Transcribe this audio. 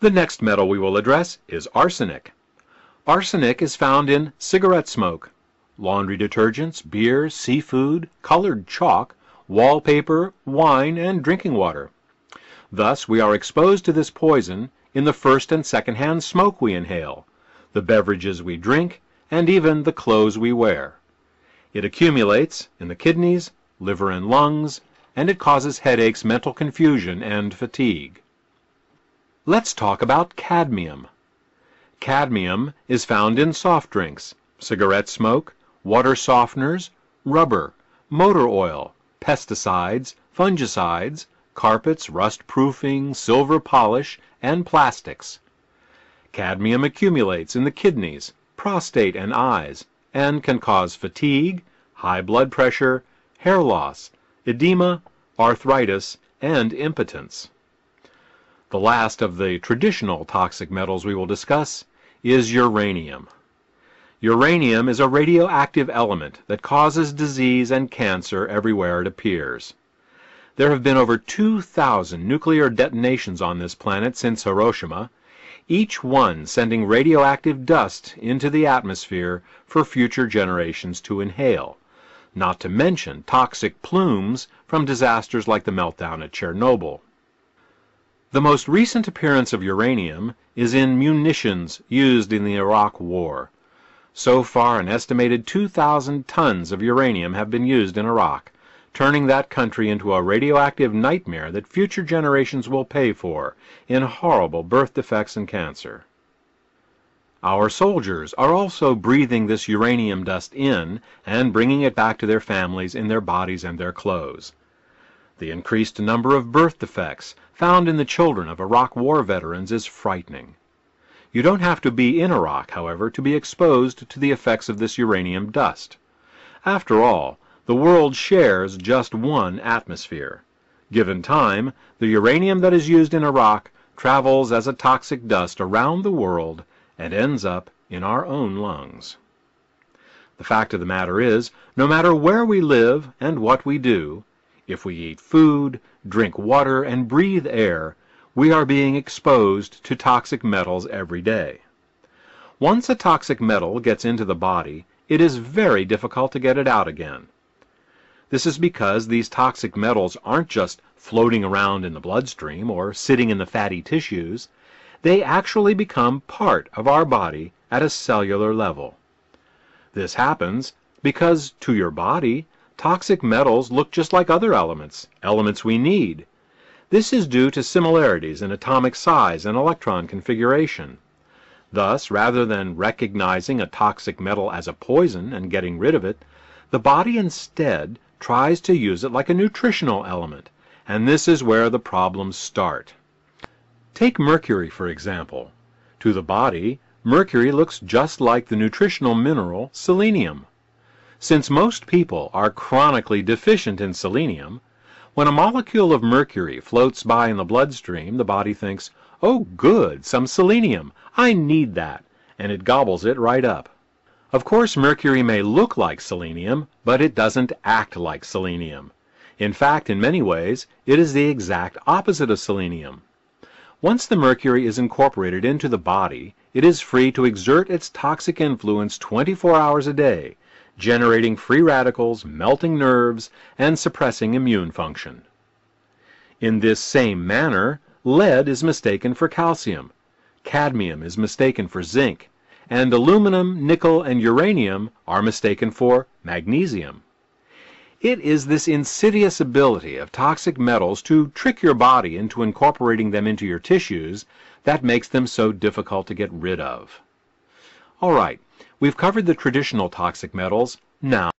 The next metal we will address is arsenic. Arsenic is found in cigarette smoke, laundry detergents, beer, seafood, colored chalk, wallpaper, wine, and drinking water. Thus we are exposed to this poison in the first and second hand smoke we inhale, the beverages we drink, and even the clothes we wear. It accumulates in the kidneys, liver and lungs, and it causes headaches, mental confusion, and fatigue. Let's talk about cadmium. Cadmium is found in soft drinks, cigarette smoke, water softeners, rubber, motor oil, pesticides, fungicides, carpets, rust proofing, silver polish, and plastics. Cadmium accumulates in the kidneys, prostate, and eyes, and can cause fatigue, high blood pressure, hair loss, edema, arthritis, and impotence. The last of the traditional toxic metals we will discuss is uranium. Uranium is a radioactive element that causes disease and cancer everywhere it appears. There have been over 2,000 nuclear detonations on this planet since Hiroshima, each one sending radioactive dust into the atmosphere for future generations to inhale, not to mention toxic plumes from disasters like the meltdown at Chernobyl. The most recent appearance of uranium is in munitions used in the Iraq War. So far an estimated 2,000 tons of uranium have been used in Iraq, turning that country into a radioactive nightmare that future generations will pay for in horrible birth defects and cancer. Our soldiers are also breathing this uranium dust in and bringing it back to their families in their bodies and their clothes. The increased number of birth defects found in the children of Iraq War veterans is frightening. You don't have to be in Iraq, however, to be exposed to the effects of this uranium dust. After all, the world shares just one atmosphere. Given time, the uranium that is used in Iraq travels as a toxic dust around the world and ends up in our own lungs. The fact of the matter is, no matter where we live and what we do, if we eat food, drink water, and breathe air, we are being exposed to toxic metals every day. Once a toxic metal gets into the body, it is very difficult to get it out again. This is because these toxic metals aren't just floating around in the bloodstream or sitting in the fatty tissues. They actually become part of our body at a cellular level. This happens because to your body, toxic metals look just like other elements, elements we need, this is due to similarities in atomic size and electron configuration. Thus, rather than recognizing a toxic metal as a poison and getting rid of it, the body instead tries to use it like a nutritional element, and this is where the problems start. Take mercury, for example. To the body, mercury looks just like the nutritional mineral selenium. Since most people are chronically deficient in selenium, when a molecule of mercury floats by in the bloodstream, the body thinks, oh good, some selenium, I need that, and it gobbles it right up. Of course mercury may look like selenium, but it doesn't act like selenium. In fact, in many ways, it is the exact opposite of selenium. Once the mercury is incorporated into the body, it is free to exert its toxic influence 24 hours a day, generating free radicals, melting nerves, and suppressing immune function. In this same manner, lead is mistaken for calcium, cadmium is mistaken for zinc, and aluminum, nickel, and uranium are mistaken for magnesium. It is this insidious ability of toxic metals to trick your body into incorporating them into your tissues that makes them so difficult to get rid of. All right, We've covered the traditional toxic metals. Now